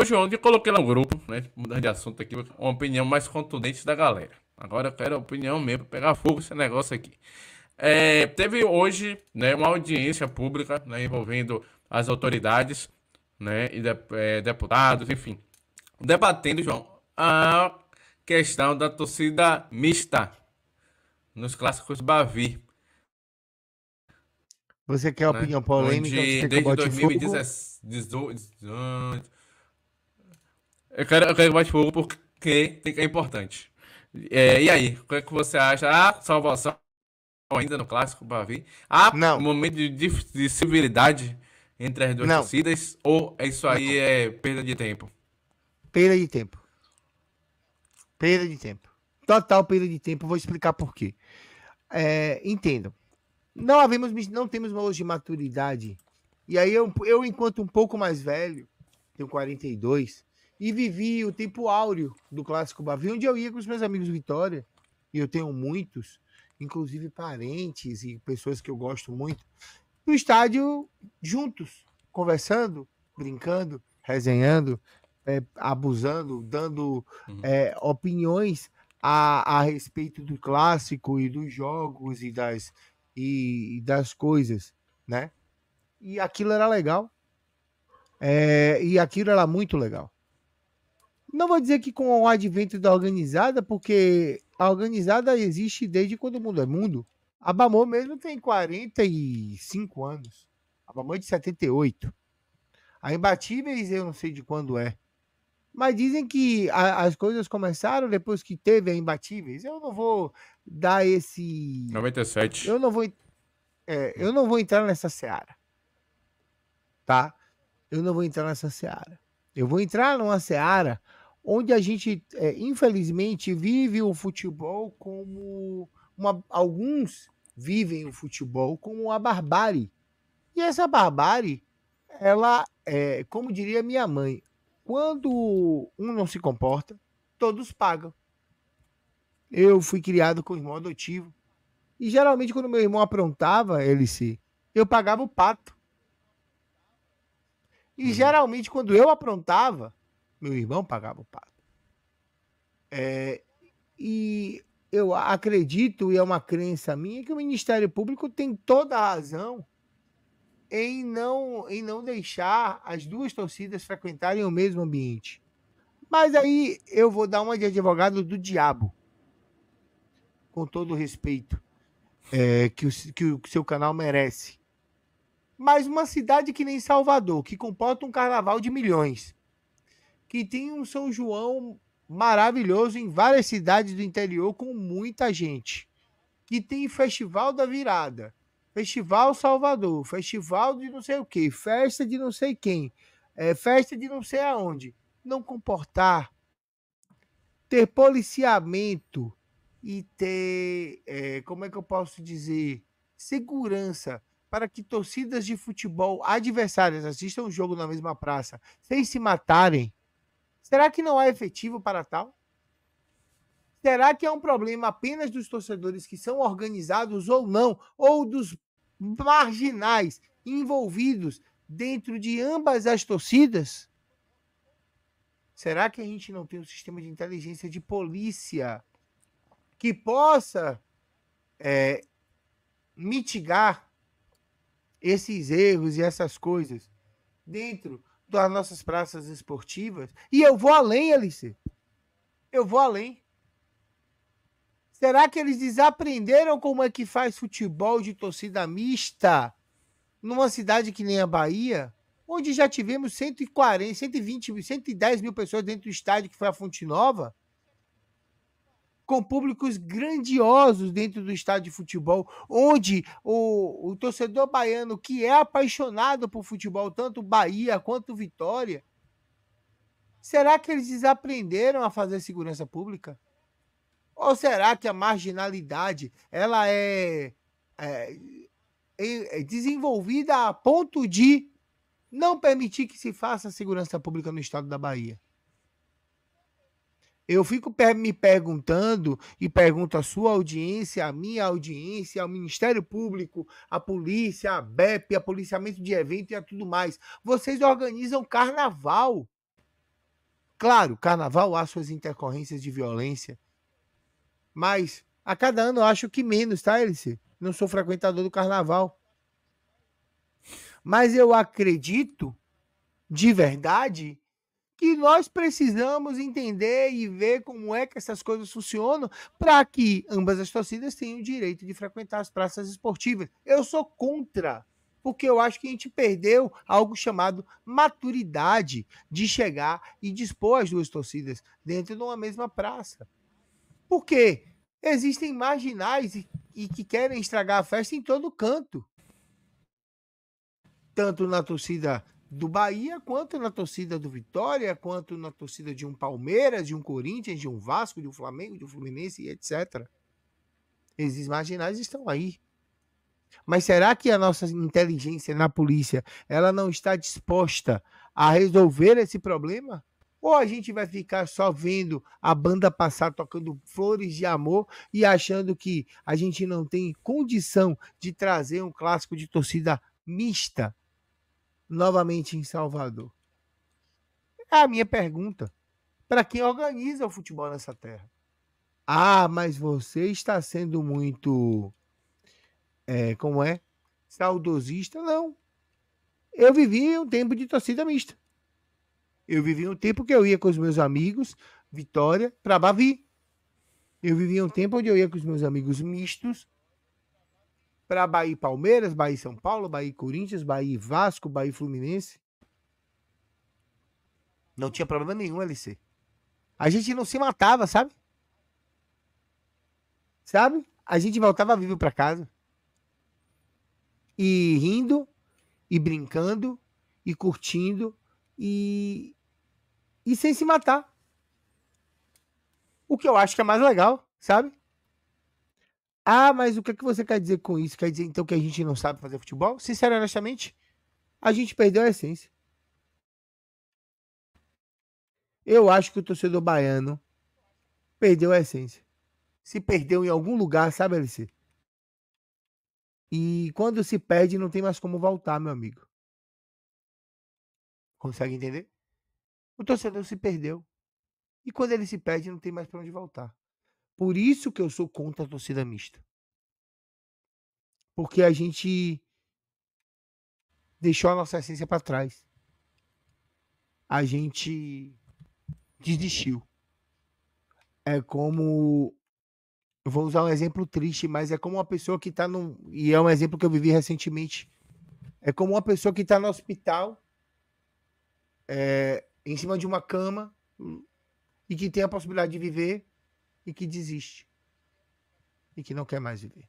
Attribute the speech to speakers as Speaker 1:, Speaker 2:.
Speaker 1: Hoje ontem coloquei lá no grupo, né? Mudando de assunto aqui, uma opinião mais contundente da galera. Agora eu quero a opinião mesmo, pegar fogo esse negócio aqui. É, teve hoje né, uma audiência pública né, envolvendo as autoridades né, e de, é, deputados, enfim, debatendo, João, a questão da torcida mista nos clássicos Bavi.
Speaker 2: Você quer né, opinião polêmica?
Speaker 1: Onde, desde 2018. Eu quero, eu quero porque é importante. É, e aí, o que, é que você acha? A salvação ainda no clássico Bavi? Há não. um momento de, de civilidade entre as duas não. torcidas? Ou isso aí não. é perda de tempo?
Speaker 2: Perda de tempo. Perda de tempo. Total perda de tempo. Vou explicar por quê. É, entendo. Não havemos, não temos hoje de maturidade. E aí eu, eu, enquanto um pouco mais velho, tenho 42, e vivi o tempo áureo do Clássico Bavi, onde eu ia com os meus amigos Vitória, e eu tenho muitos, inclusive parentes e pessoas que eu gosto muito, no estádio juntos, conversando, brincando, resenhando, é, abusando, dando uhum. é, opiniões a, a respeito do clássico e dos jogos e das, e, e das coisas, né? E aquilo era legal. É, e aquilo era muito legal. Não vou dizer que com o advento da organizada, porque a organizada existe desde quando o mundo é mundo. A Bamor mesmo tem 45 anos. A Bamor é de 78. A Imbatíveis eu não sei de quando é. Mas dizem que a, as coisas começaram depois que teve a Imbatíveis. Eu não vou dar esse.
Speaker 1: 97.
Speaker 2: Eu não vou. É, eu não vou entrar nessa seara. Tá? Eu não vou entrar nessa seara. Eu vou entrar numa seara onde a gente, é, infelizmente, vive o futebol como uma, alguns vivem o futebol como uma barbárie. E essa barbárie, ela, é, como diria minha mãe, quando um não se comporta, todos pagam. Eu fui criado com irmão adotivo. E geralmente, quando meu irmão aprontava, LC, eu pagava o pato. E uhum. geralmente, quando eu aprontava, meu irmão pagava o pato. É, e eu acredito, e é uma crença minha, que o Ministério Público tem toda a razão em não, em não deixar as duas torcidas frequentarem o mesmo ambiente. Mas aí eu vou dar uma de advogado do diabo. Com todo o respeito é, que, o, que o seu canal merece. Mas uma cidade que nem Salvador, que comporta um carnaval de milhões, que tem um São João maravilhoso em várias cidades do interior com muita gente. Que tem Festival da Virada, Festival Salvador, Festival de não sei o que, festa de não sei quem, é, festa de não sei aonde. Não comportar, ter policiamento e ter, é, como é que eu posso dizer, segurança para que torcidas de futebol adversárias assistam o jogo na mesma praça sem se matarem Será que não é efetivo para tal? Será que é um problema apenas dos torcedores que são organizados ou não, ou dos marginais envolvidos dentro de ambas as torcidas? Será que a gente não tem um sistema de inteligência de polícia que possa é, mitigar esses erros e essas coisas dentro das nossas praças esportivas. E eu vou além, Alice. Eu vou além. Será que eles desaprenderam como é que faz futebol de torcida mista numa cidade que nem a Bahia, onde já tivemos 140, 120, 110 mil pessoas dentro do estádio que foi a Fonte Nova? com públicos grandiosos dentro do estádio de futebol, onde o, o torcedor baiano que é apaixonado por futebol, tanto Bahia quanto Vitória, será que eles desaprenderam a fazer segurança pública? Ou será que a marginalidade ela é, é, é desenvolvida a ponto de não permitir que se faça segurança pública no estado da Bahia? Eu fico me perguntando e pergunto à sua audiência, à minha audiência, ao Ministério Público, à polícia, à BEP, a policiamento de evento e a tudo mais. Vocês organizam carnaval. Claro, carnaval há suas intercorrências de violência. Mas a cada ano eu acho que menos, tá, Elice? Não sou frequentador do carnaval. Mas eu acredito, de verdade, que nós precisamos entender e ver como é que essas coisas funcionam para que ambas as torcidas tenham o direito de frequentar as praças esportivas. Eu sou contra, porque eu acho que a gente perdeu algo chamado maturidade de chegar e dispor as duas torcidas dentro de uma mesma praça. Por quê? Existem marginais e, e que querem estragar a festa em todo canto. Tanto na torcida do Bahia, quanto na torcida do Vitória, quanto na torcida de um Palmeiras, de um Corinthians, de um Vasco, de um Flamengo, de um Fluminense, etc. Esses marginais estão aí. Mas será que a nossa inteligência na polícia ela não está disposta a resolver esse problema? Ou a gente vai ficar só vendo a banda passar tocando flores de amor e achando que a gente não tem condição de trazer um clássico de torcida mista novamente em Salvador? É a minha pergunta para quem organiza o futebol nessa terra. Ah, mas você está sendo muito. É, como é? Saudosista? Não. Eu vivi um tempo de torcida mista. Eu vivi um tempo que eu ia com os meus amigos, Vitória, para Bavi. Eu vivi um tempo onde eu ia com os meus amigos mistos para Bahia Palmeiras, Bahia São Paulo, Bahia Corinthians, Bahia Vasco, Bahia Fluminense. Não tinha problema nenhum, LC. A gente não se matava, sabe? Sabe? A gente voltava vivo para casa. E rindo, e brincando, e curtindo, e. e sem se matar. O que eu acho que é mais legal, sabe? Ah, mas o que, é que você quer dizer com isso? Quer dizer então que a gente não sabe fazer futebol? Sinceramente, a gente perdeu a essência. Eu acho que o torcedor baiano perdeu a essência. Se perdeu em algum lugar, sabe, LC? E quando se perde, não tem mais como voltar, meu amigo. Consegue entender? O torcedor se perdeu. E quando ele se perde, não tem mais para onde voltar. Por isso que eu sou contra a torcida mista. Porque a gente deixou a nossa essência para trás. A gente desistiu. É como. Eu vou usar um exemplo triste, mas é como uma pessoa que está num. E é um exemplo que eu vivi recentemente. É como uma pessoa que está no hospital, é, em cima de uma cama, e que tem a possibilidade de viver, e que desiste e que não quer mais viver.